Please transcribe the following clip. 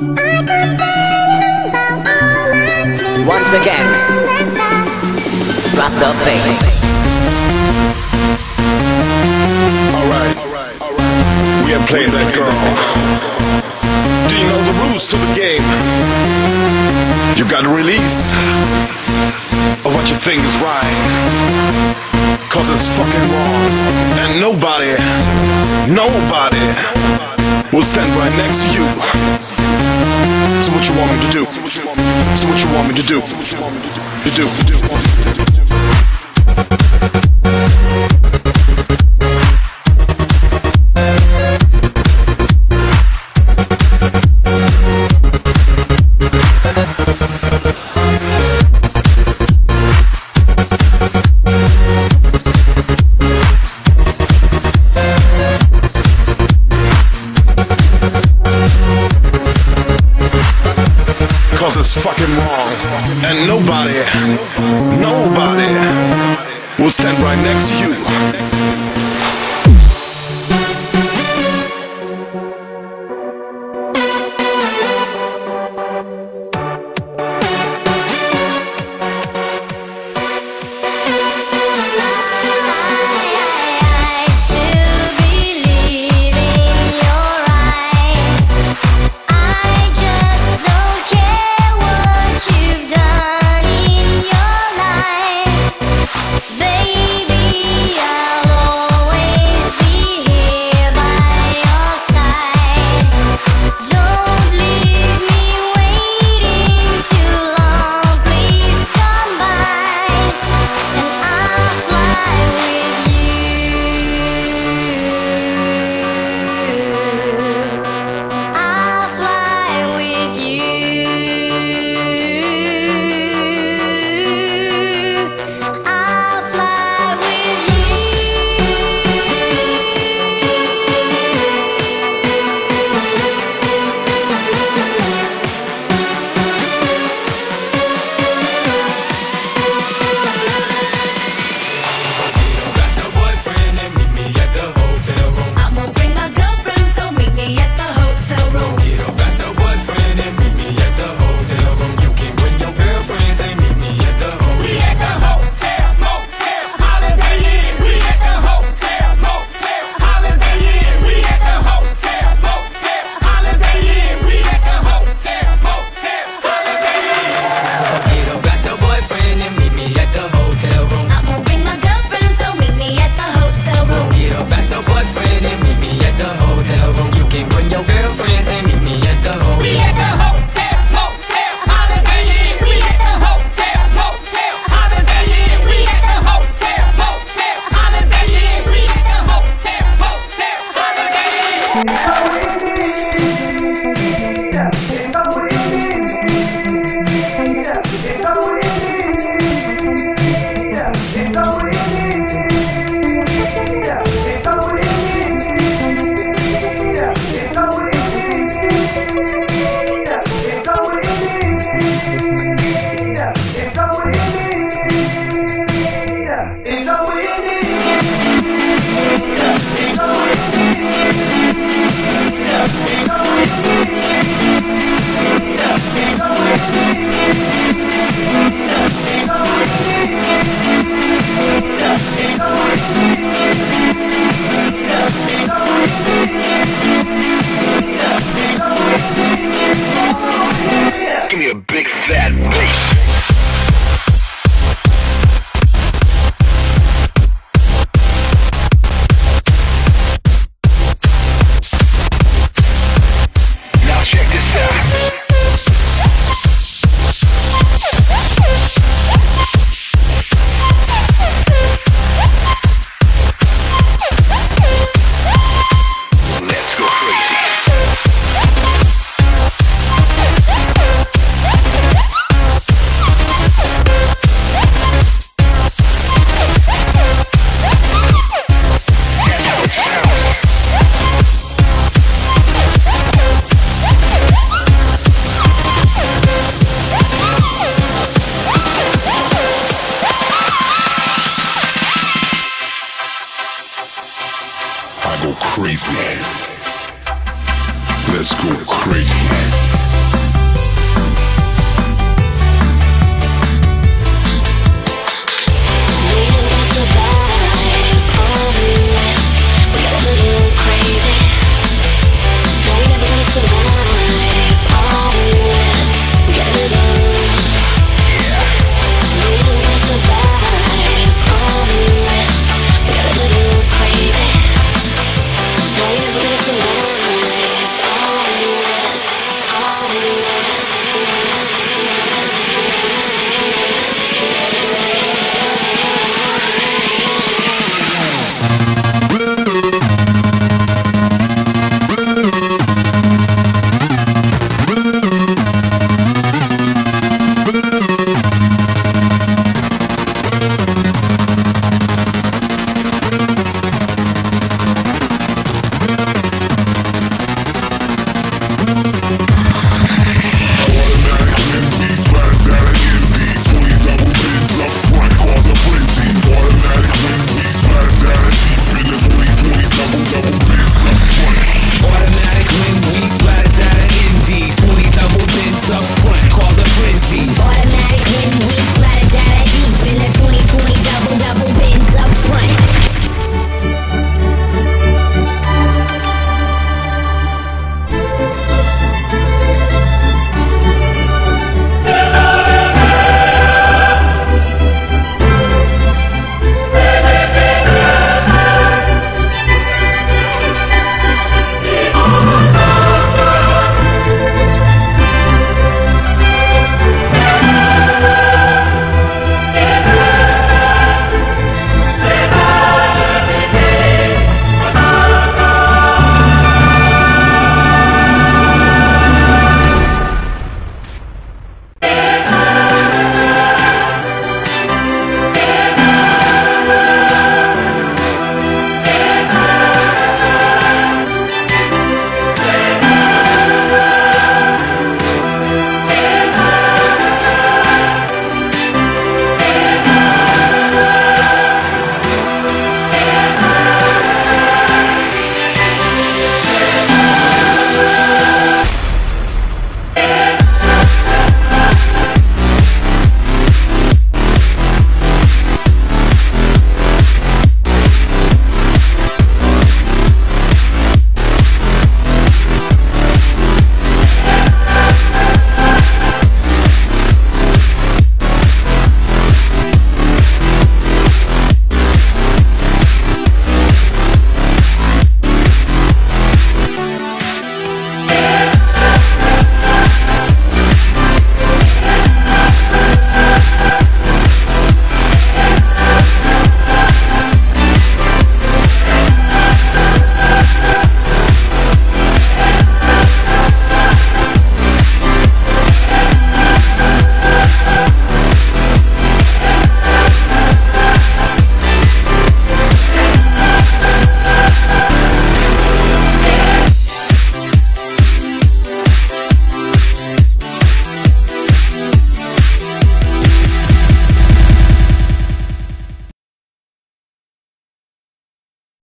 Once again, drop the bass. Alright, we are playing that girl. Do you know the rules to the game? You gotta release of what you think is right. Cause it's fucking wrong. And nobody, nobody will stand right next to you. What you want me to do? So what you want me to do? You do. You do. It's fucking wrong. And nobody, nobody will stand right next to you. Let's go crazy.